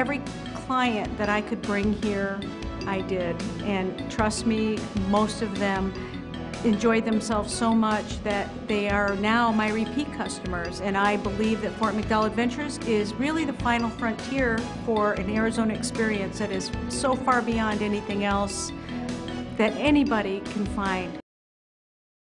every client that I could bring here, I did. And trust me, most of them enjoyed themselves so much that they are now my repeat customers. And I believe that Fort McDowell Adventures is really the final frontier for an Arizona experience that is so far beyond anything else that anybody can find